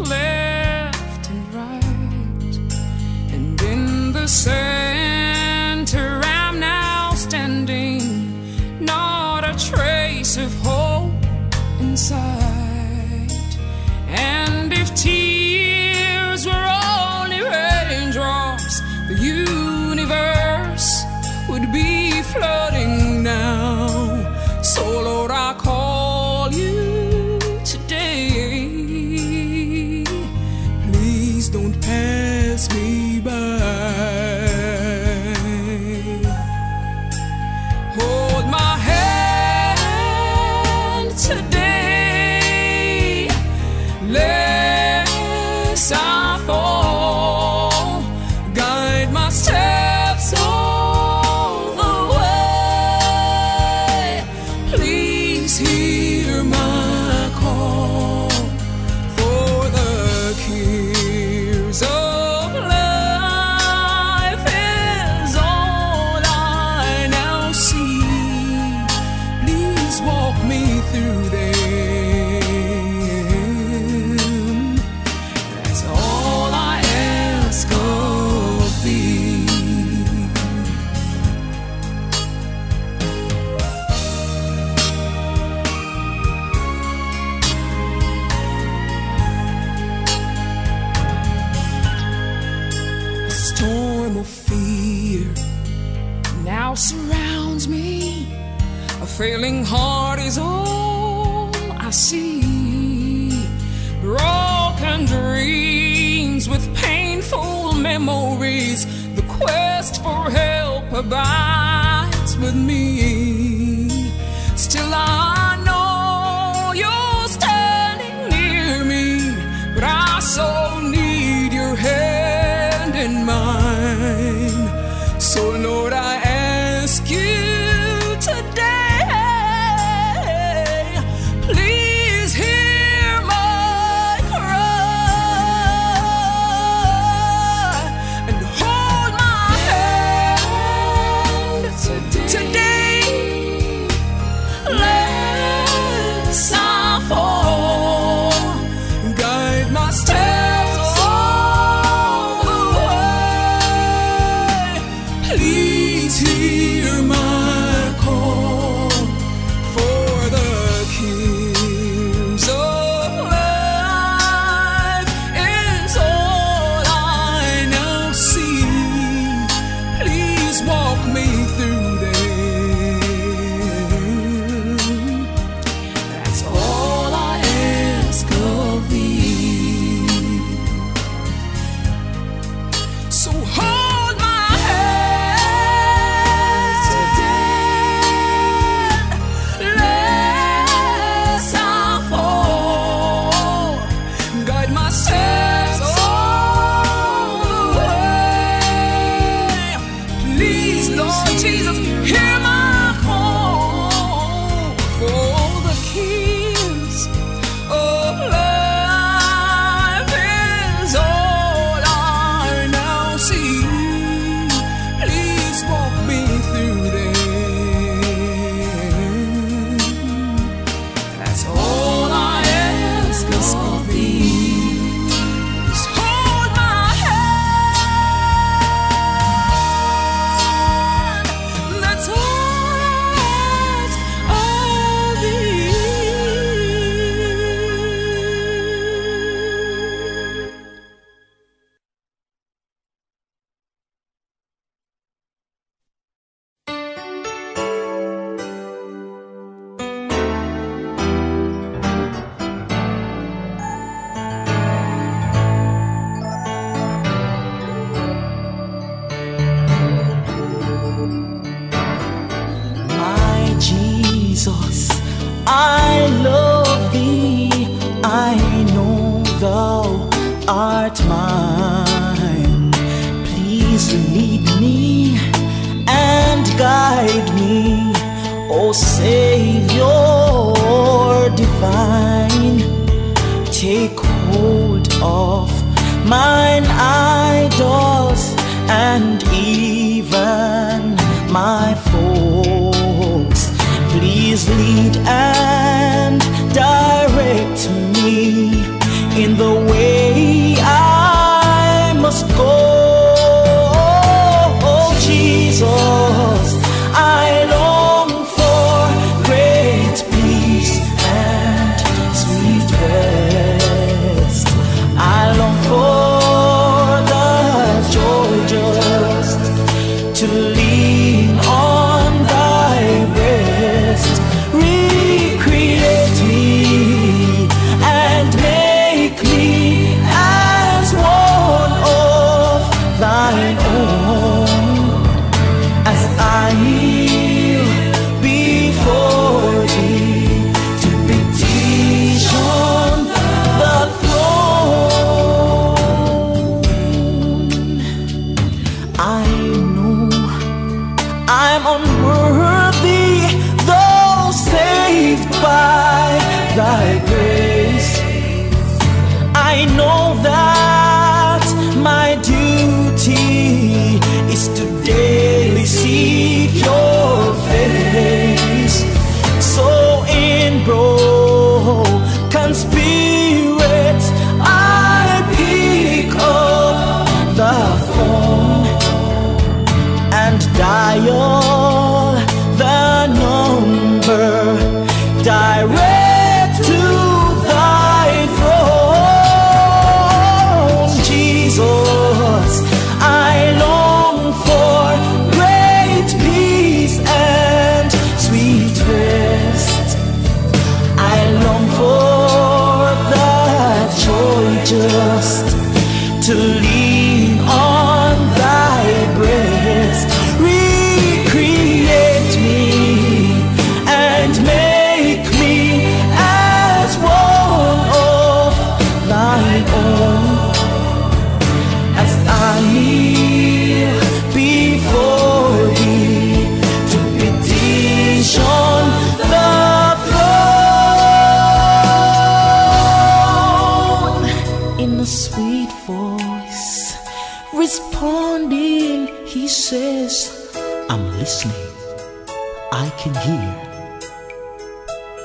left and right, and in the same. walk me through them. That's all I ask of thee. A storm of fear now surrounds me a failing heart is all I see. Broken dreams with painful memories. The quest for help abides with me. I love thee, I know thou art mine. Please lead me and guide me, O Savior divine. Take hold of mine idols and even my Please lead and direct me in the I'm unworthy, though saved by thy grace. I know that.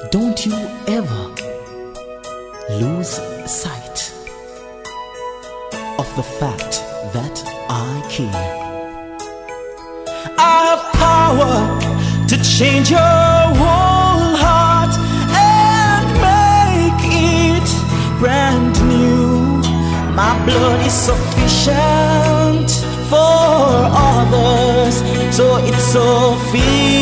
Don't you ever lose sight of the fact that I care. I have power to change your whole heart and make it brand new. My blood is sufficient for others, so it's so fierce.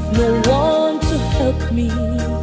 with no one to help me.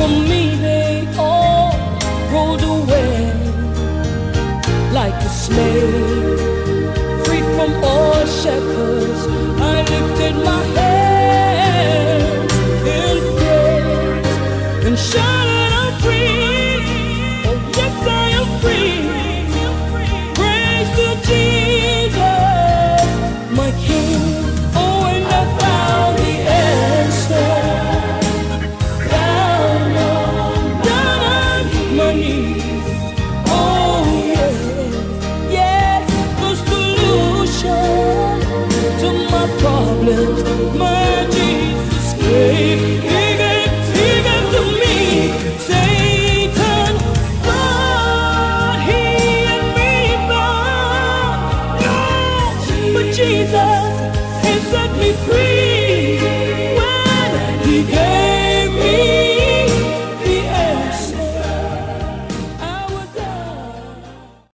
For me, they all rolled away like a slave,